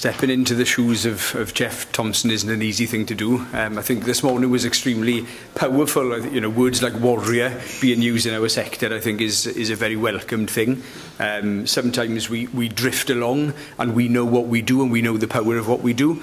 stepping into the shoes of, of Jeff Thompson isn't an easy thing to do. Um, I think this morning was extremely powerful. You know, words like warrior being used in our sector, I think, is is a very welcomed thing. Um, sometimes we, we drift along and we know what we do and we know the power of what we do.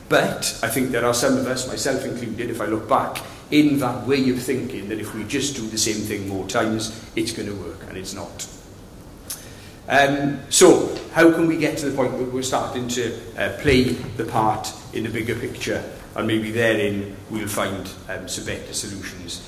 But I think there are some of us, myself included, if I look back, in that way of thinking that if we just do the same thing more times, it's going to work, and it's not. Um, so, how can we get to the point where we're starting to uh, play the part in the bigger picture, and maybe therein we'll find um, some better solutions?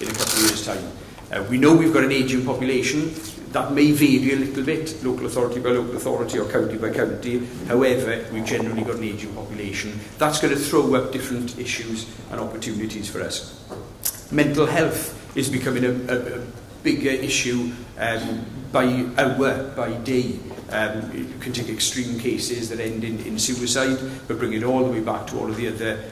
in a couple of years' time. Uh, we know we've got an ageing population. That may vary a little bit, local authority by local authority or county by county. However, we've generally got an ageing population. That's going to throw up different issues and opportunities for us. Mental health is becoming a, a, a bigger issue um, by hour, by day. Um, you can take extreme cases that end in, in suicide, but bring it all the way back to all of the other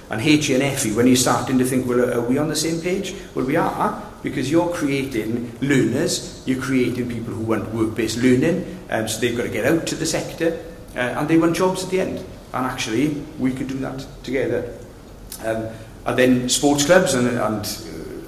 And H&F, when you're starting to think, well, are we on the same page? Well, we are because you're creating learners, you're creating people who want work-based learning, um, so they've got to get out to the sector, uh, and they want jobs at the end. And actually, we could do that together. Um, and then sports clubs, and, and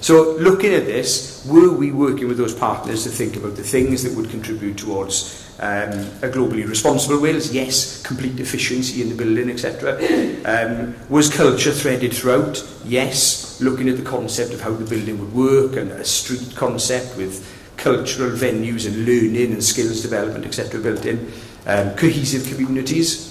So looking at this, were we working with those partners to think about the things that would contribute towards um, a globally responsible Wales? Yes. Complete efficiency in the building, etc. Um, was culture threaded throughout? Yes. Looking at the concept of how the building would work and a street concept with cultural venues and learning and skills development, etc. built in um, cohesive communities.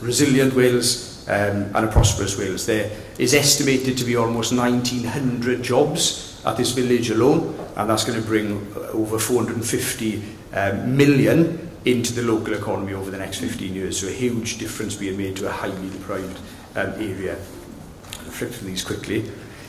Resilient Wales um, and a prosperous Wales. There is estimated to be almost 1,900 jobs at this village alone, and that's going to bring over 450 um, million into the local economy over the next 15 years. So a huge difference being made to a highly deprived um, area. I'll flip through these quickly.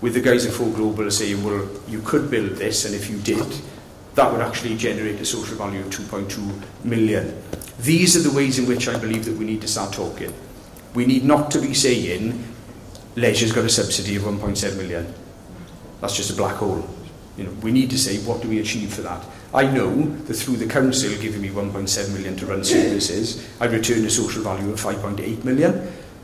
with the guys at Four Global saying, well, you could build this, and if you did, that would actually generate a social value of 2.2 million. These are the ways in which I believe that we need to start talking. We need not to be saying leisure's got a subsidy of 1.7 million. That's just a black hole. You know, we need to say what do we achieve for that. I know that through the council giving me 1.7 million to run services, I return a social value of 5.8 million.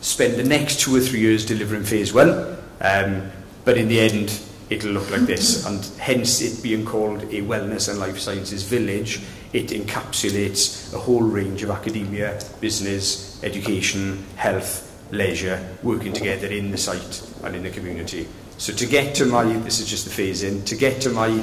spend the next two or three years delivering phase one, um, but in the end, it'll look like this. And hence it being called a wellness and life sciences village, it encapsulates a whole range of academia, business, education, health, leisure, working together in the site and in the community. So to get to my, this is just the phase in, to get to my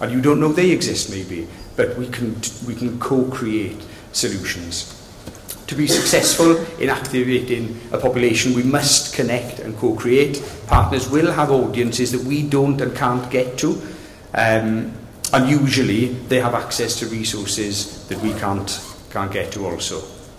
and you don't know they exist maybe, but we can, we can co-create solutions. To be successful in activating a population, we must connect and co-create. Partners will have audiences that we don't and can't get to, um, and usually they have access to resources that we can't, can't get to also.